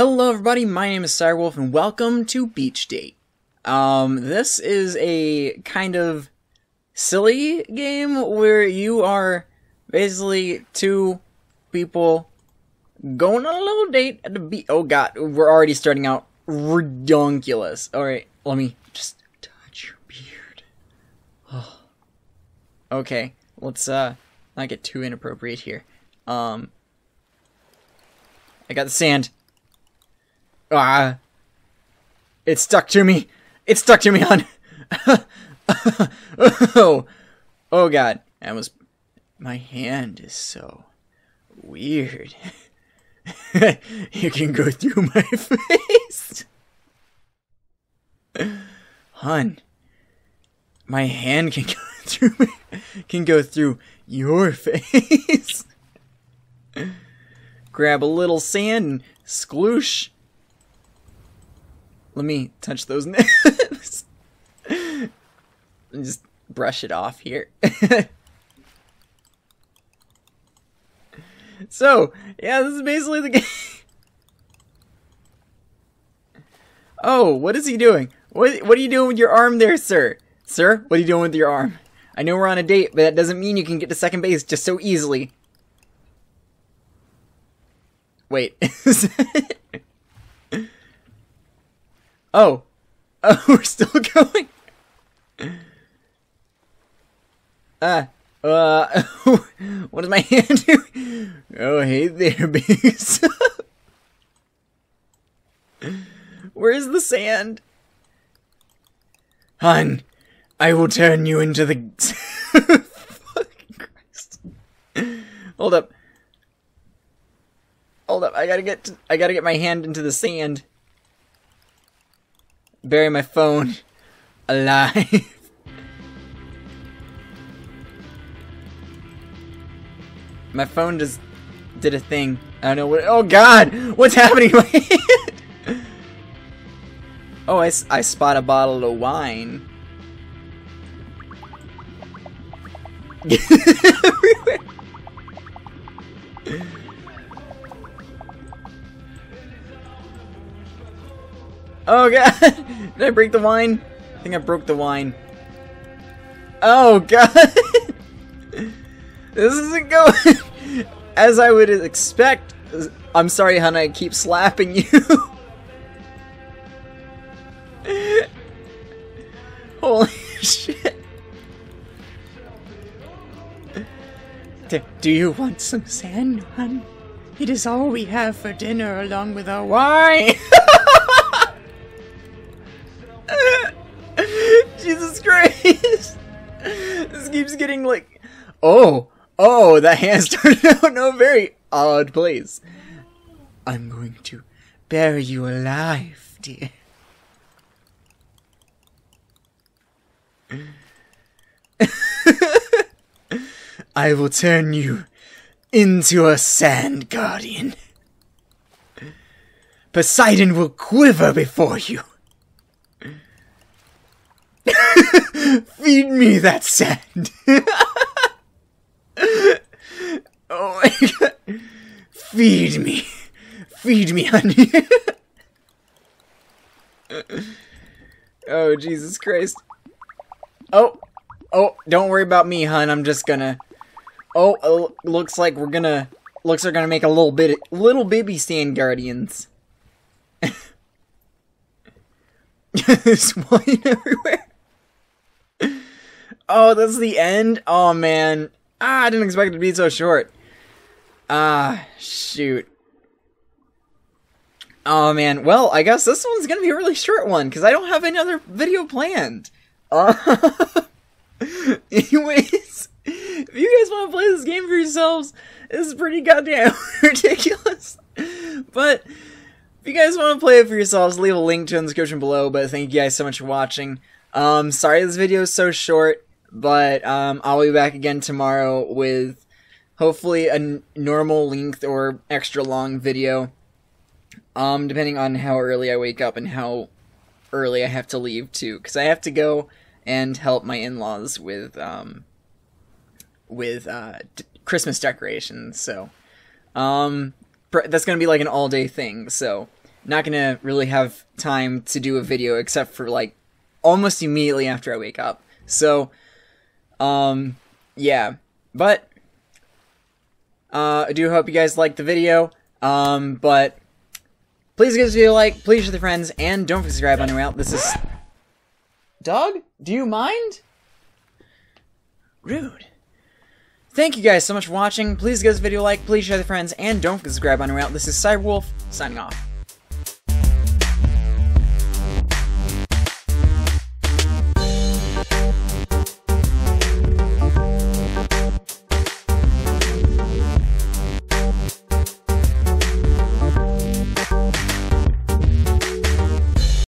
Hello everybody, my name is Cyberwolf and welcome to Beach Date. Um, this is a kind of silly game where you are basically two people going on a little date at the beach. Oh god, we're already starting out redonkulous. Alright, let me just touch your beard. Oh. Okay, let's uh not get too inappropriate here. Um I got the sand. Ah. It's stuck to me. It stuck to me, hon. oh. Oh god. That was my hand is so weird. you can go through my face. Hun. My hand can go through my, can go through your face. Grab a little sand and sploosh. Let me touch those nips. Just brush it off here. so, yeah, this is basically the game. oh, what is he doing? What what are you doing with your arm there, sir? Sir, what are you doing with your arm? I know we're on a date, but that doesn't mean you can get to second base just so easily. Wait. oh. Oh, we're still going? Ah. Uh, what my hand do? Oh, hey there, bees. Where's the sand? Hun, I will turn you into the. Fucking Christ. Hold up. Hold up. I gotta get. To... I gotta get my hand into the sand. Bury my phone alive. my phone just did a thing. I don't know what. Oh God! What's happening? oh, I, I spot a bottle of wine. Oh god! Did I break the wine? I think I broke the wine. Oh god! this isn't going as I would expect. I'm sorry, hon, I keep slapping you. Holy shit. Do you want some sand, hon? It is all we have for dinner along with our wine. Keeps getting like, oh, oh, that hand started out in a very odd place. I'm going to bury you alive, dear. I will turn you into a sand guardian. Poseidon will quiver before you. Feed me that sand. oh my god. Feed me. Feed me, honey. oh, Jesus Christ. Oh. Oh, don't worry about me, hun. I'm just gonna... Oh, uh, looks like we're gonna... Looks like we're gonna make a little bit... Little baby sand guardians. There's wine everywhere. Oh, that's the end? Oh, man. Ah, I didn't expect it to be so short. Ah, shoot. Oh, man. Well, I guess this one's gonna be a really short one, because I don't have any other video planned. Uh, anyways, if you guys want to play this game for yourselves, this is pretty goddamn ridiculous. But, if you guys want to play it for yourselves, leave a link to in the description below, but thank you guys so much for watching. Um, sorry this video is so short. But um, I'll be back again tomorrow with hopefully a n- normal length or extra long video. Um, depending on how early I wake up and how early I have to leave too, because I have to go and help my in-laws with um with uh d- Christmas decorations. So um pr- that's gonna be like an all-day thing. So not gonna really have time to do a video except for like almost immediately after I wake up. So, um, yeah, but uh, I do hope you guys liked the video. Um, but please give this video a like, please share with friends, and don't forget to subscribe on your way out. This is Doug. Do you mind? Rude. Thank you guys so much for watching. Please give this video a like, please share with friends, and don't forget to subscribe on your way out. This is Cyberwolf, signing off.